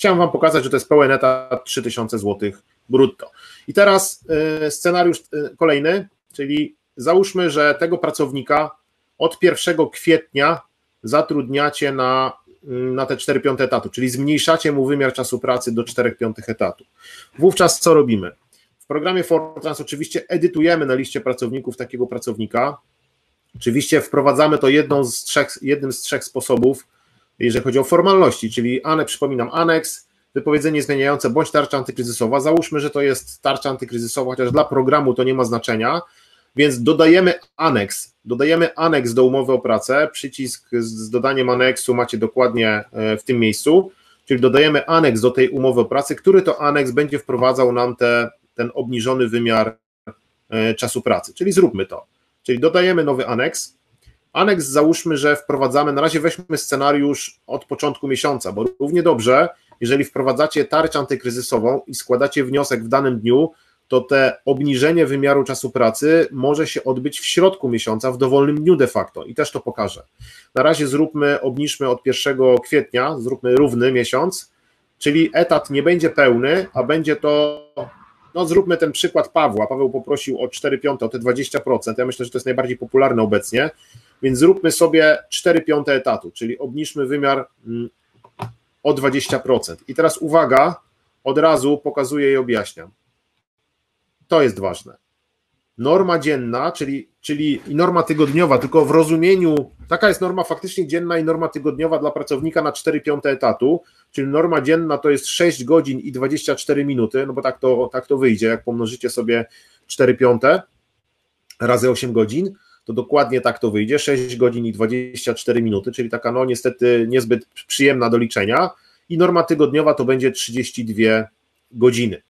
Chciałem Wam pokazać, że to jest pełen etat 3000 zł brutto. I teraz y, scenariusz y, kolejny, czyli załóżmy, że tego pracownika od 1 kwietnia zatrudniacie na, y, na te 4 piąte etatu, czyli zmniejszacie mu wymiar czasu pracy do 4 piątych etatu. Wówczas co robimy? W programie Fortrans oczywiście edytujemy na liście pracowników takiego pracownika. Oczywiście wprowadzamy to jedną z trzech, jednym z trzech sposobów, jeżeli chodzi o formalności, czyli ane, przypominam, aneks, wypowiedzenie zmieniające bądź tarcza antykryzysowa. Załóżmy, że to jest tarcza antykryzysowa, chociaż dla programu to nie ma znaczenia, więc dodajemy aneks. Dodajemy aneks do umowy o pracę. Przycisk z dodaniem aneksu macie dokładnie e, w tym miejscu, czyli dodajemy aneks do tej umowy o pracę, który to aneks będzie wprowadzał nam te, ten obniżony wymiar e, czasu pracy. Czyli zróbmy to. Czyli dodajemy nowy aneks. Aneks załóżmy, że wprowadzamy, na razie weźmy scenariusz od początku miesiąca, bo równie dobrze jeżeli wprowadzacie tarczę antykryzysową i składacie wniosek w danym dniu, to te obniżenie wymiaru czasu pracy może się odbyć w środku miesiąca, w dowolnym dniu de facto i też to pokażę. Na razie zróbmy, obniżmy od 1 kwietnia, zróbmy równy miesiąc, czyli etat nie będzie pełny, a będzie to, no zróbmy ten przykład Pawła. Paweł poprosił o 4 piąte, o te 20%. Ja myślę, że to jest najbardziej popularne obecnie, więc zróbmy sobie 4 piąte etatu, czyli obniżmy wymiar mm, o 20%. I teraz uwaga, od razu pokazuję i objaśniam. To jest ważne. Norma dzienna, czyli, czyli norma tygodniowa, tylko w rozumieniu, taka jest norma faktycznie dzienna i norma tygodniowa dla pracownika na 4 piąte etatu, czyli norma dzienna to jest 6 godzin i 24 minuty, no bo tak to, tak to wyjdzie, jak pomnożycie sobie 4 piąte razy 8 godzin, to dokładnie tak to wyjdzie, 6 godzin i 24 minuty, czyli taka no niestety niezbyt przyjemna do liczenia i norma tygodniowa to będzie 32 godziny.